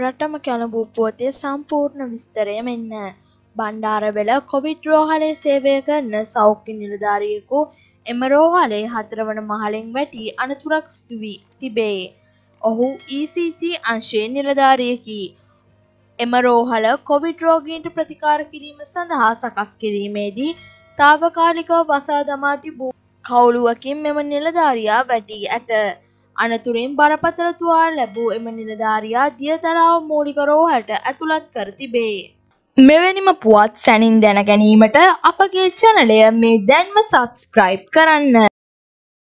රටම කැළඹූ පුවතේ සම්පූර්ණ විස්තරය මෙන්න. බණ්ඩාරවෙල කොවිඩ් රෝහලේ සේවය කරන සෞඛ්‍ය නිලධාරියෙකු එම රෝහලේ හතරවන මහලෙන් වැටී අනතුරක් සිදුවී තිබේ. ඔහු ECG අංශයේ නිලධාරියකි. එම රෝහල කොවිඩ් රෝගීන්ට ප්‍රතිකාර කිරීම සඳහා සකස් කිරීමේදී තාවකාලිකව වසා දමා තිබූ කවුළුවකින් මෙම නිලධාරියා වැටී ඇත. අනතුරින් බරපතල තුවාල ලැබූ එම නිලධාරියා දියතලාව මූලික රෝහලට ඇතුළත් කර තිබේ. මෙවැනිම පුවත් සැනින් දැන ගැනීමට අපගේ චැනලය මේ දැන්ම සබස්ක්‍රයිබ් කරන්න.